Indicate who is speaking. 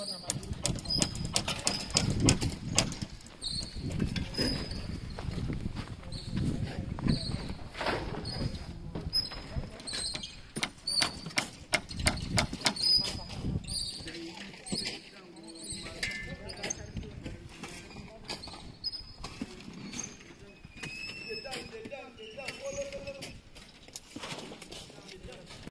Speaker 1: Lord,